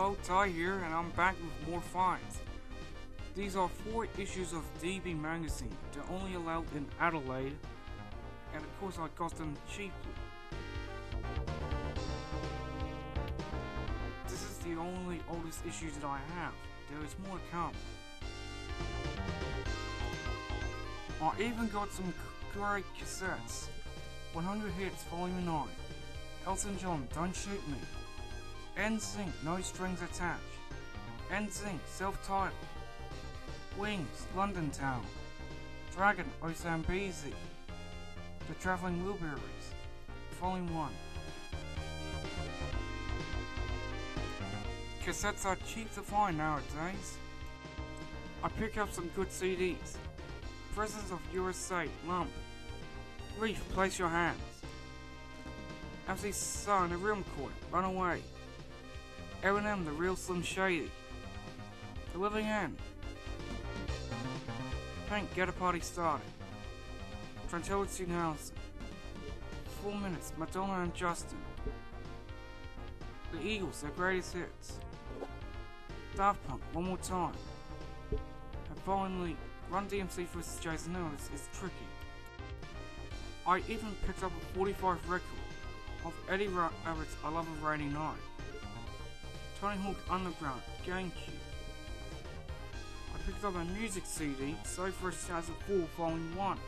Hello, Ty here, and I'm back with more finds. These are four issues of DB Magazine. They're only allowed in Adelaide, and of course I got them cheaply. This is the only oldest issue that I have. There is more to come. I even got some great cassettes. 100 Hits Volume 9. Elton John, Don't Shoot Me. NSYNC, No Strings Attached. NSYNC, self-titled. Wings, London Town. Dragon, O Zambezi. The Traveling Wilburys, Volume 1. Cassettes are cheap to find nowadays. I pick up some good CDs. Presidents of USA, Lump. Reef, place your hands. MC Sar, the Real McCoy, Run Away. Eminem, the real Slim Shady. The Living End. Pink, Get a Party Started. Tranquility Nelson. Four Minutes, Madonna and Justin. The Eagles, their greatest hits. Daft Punk, One More Time. And finally, Run DMC vs Jason Nevins is tricky. I even picked up a 45 record of Eddie Rabbitt's I Love a Rainy Night. Tony Hawk Underground, GameCube. I picked up a music CD, So Fresh 2004 Volume 1.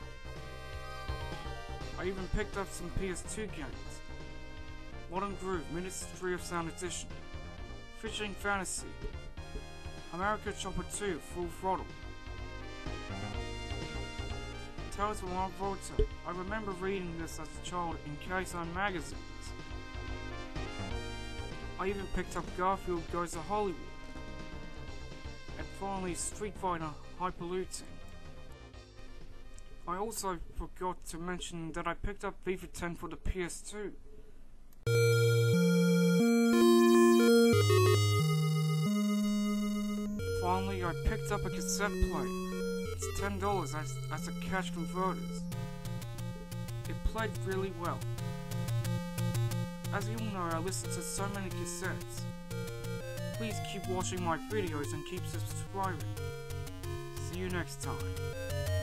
I even picked up some PS2 games. Modern Groove, Ministry of Sound Edition. Fishing Fantasy. America Chopper 2, Full Throttle. Tales from Volta. I remember reading this as a child in K-Zone magazines. I even picked up Garfield Goes to Hollywood. And finally Street Fighter Hyper Fighting. I also forgot to mention that I picked up FIFA 10 for the PS2. Finally, I picked up a cassette player. It's $10 as, as a cash converters. It played really well. As you know, I listen to so many cassettes. Please keep watching my videos and keep subscribing. See you next time.